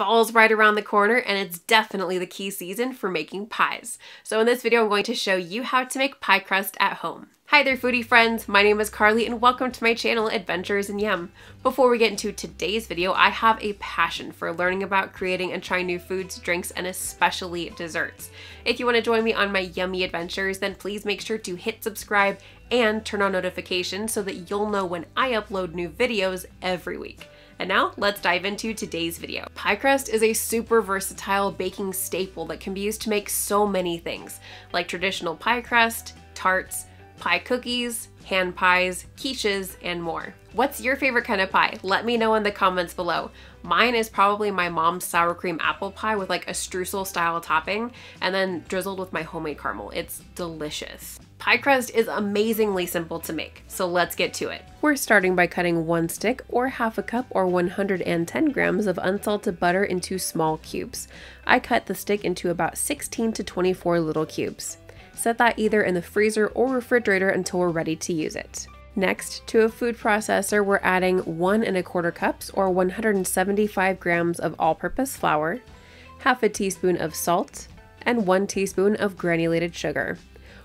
Fall's right around the corner and it's definitely the key season for making pies. So in this video, I'm going to show you how to make pie crust at home. Hi there foodie friends, my name is Carly and welcome to my channel Adventures in Yum. Before we get into today's video, I have a passion for learning about creating and trying new foods, drinks, and especially desserts. If you want to join me on my yummy adventures, then please make sure to hit subscribe and turn on notifications so that you'll know when I upload new videos every week. And now let's dive into today's video. Pie crust is a super versatile baking staple that can be used to make so many things, like traditional pie crust, tarts, pie cookies, hand pies, quiches, and more. What's your favorite kind of pie? Let me know in the comments below. Mine is probably my mom's sour cream apple pie with like a streusel style topping and then drizzled with my homemade caramel. It's delicious. Pie crust is amazingly simple to make, so let's get to it. We're starting by cutting one stick or half a cup or 110 grams of unsalted butter into small cubes. I cut the stick into about 16 to 24 little cubes. Set that either in the freezer or refrigerator until we're ready to use it. Next, to a food processor, we're adding one and a quarter cups or 175 grams of all-purpose flour, half a teaspoon of salt, and one teaspoon of granulated sugar.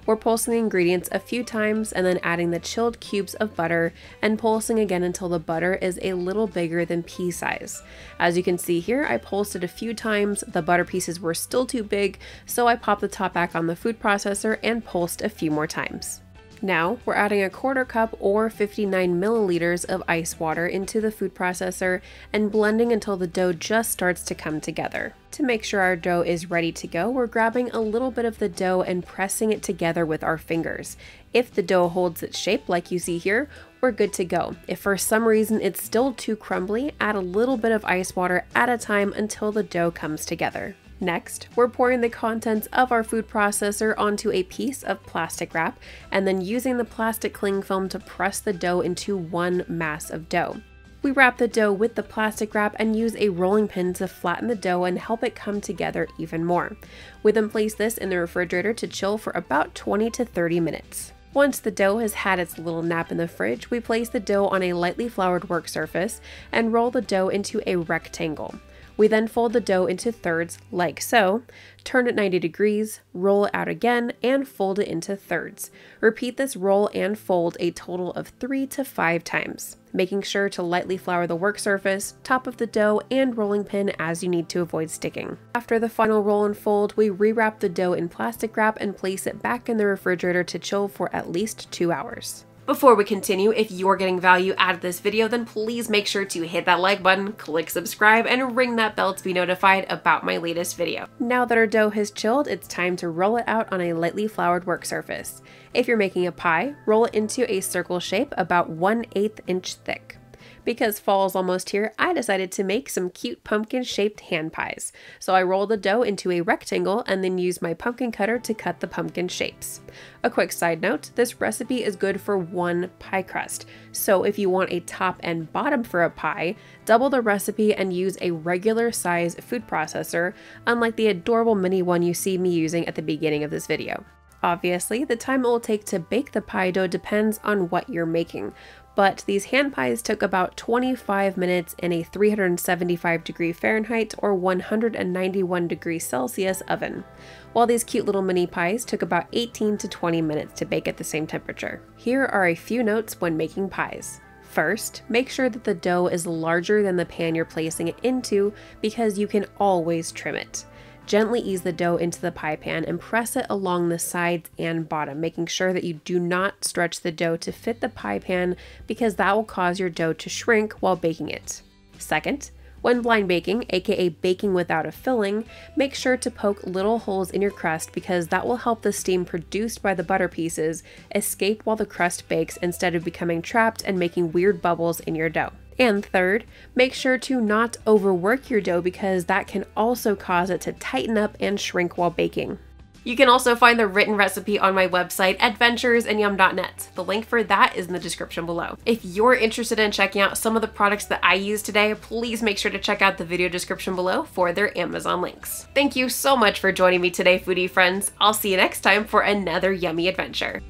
We're pulsing the ingredients a few times and then adding the chilled cubes of butter and pulsing again until the butter is a little bigger than pea size. As you can see here, I pulsed it a few times, the butter pieces were still too big, so I popped the top back on the food processor and pulsed a few more times. Now, we're adding a quarter cup or 59 milliliters of ice water into the food processor and blending until the dough just starts to come together. To make sure our dough is ready to go, we're grabbing a little bit of the dough and pressing it together with our fingers. If the dough holds its shape like you see here, we're good to go. If for some reason it's still too crumbly, add a little bit of ice water at a time until the dough comes together. Next, we're pouring the contents of our food processor onto a piece of plastic wrap and then using the plastic cling film to press the dough into one mass of dough. We wrap the dough with the plastic wrap and use a rolling pin to flatten the dough and help it come together even more. We then place this in the refrigerator to chill for about 20 to 30 minutes. Once the dough has had its little nap in the fridge, we place the dough on a lightly floured work surface and roll the dough into a rectangle. We then fold the dough into thirds like so, turn it 90 degrees, roll it out again, and fold it into thirds. Repeat this roll and fold a total of three to five times, making sure to lightly flour the work surface, top of the dough, and rolling pin as you need to avoid sticking. After the final roll and fold, we rewrap the dough in plastic wrap and place it back in the refrigerator to chill for at least two hours. Before we continue, if you're getting value out of this video, then please make sure to hit that like button, click subscribe, and ring that bell to be notified about my latest video. Now that our dough has chilled, it's time to roll it out on a lightly floured work surface. If you're making a pie, roll it into a circle shape about 1 8 inch thick. Because fall is almost here, I decided to make some cute pumpkin shaped hand pies. So I rolled the dough into a rectangle and then used my pumpkin cutter to cut the pumpkin shapes. A quick side note, this recipe is good for one pie crust. So if you want a top and bottom for a pie, double the recipe and use a regular size food processor, unlike the adorable mini one you see me using at the beginning of this video. Obviously, the time it will take to bake the pie dough depends on what you're making, but these hand pies took about 25 minutes in a 375 degree Fahrenheit or 191 degree Celsius oven, while these cute little mini pies took about 18 to 20 minutes to bake at the same temperature. Here are a few notes when making pies. First, make sure that the dough is larger than the pan you're placing it into because you can always trim it. Gently ease the dough into the pie pan and press it along the sides and bottom, making sure that you do not stretch the dough to fit the pie pan because that will cause your dough to shrink while baking it. Second, when blind baking, aka baking without a filling, make sure to poke little holes in your crust because that will help the steam produced by the butter pieces escape while the crust bakes instead of becoming trapped and making weird bubbles in your dough. And third, make sure to not overwork your dough because that can also cause it to tighten up and shrink while baking. You can also find the written recipe on my website, adventuresinyum.net. The link for that is in the description below. If you're interested in checking out some of the products that I use today, please make sure to check out the video description below for their Amazon links. Thank you so much for joining me today, foodie friends. I'll see you next time for another yummy adventure.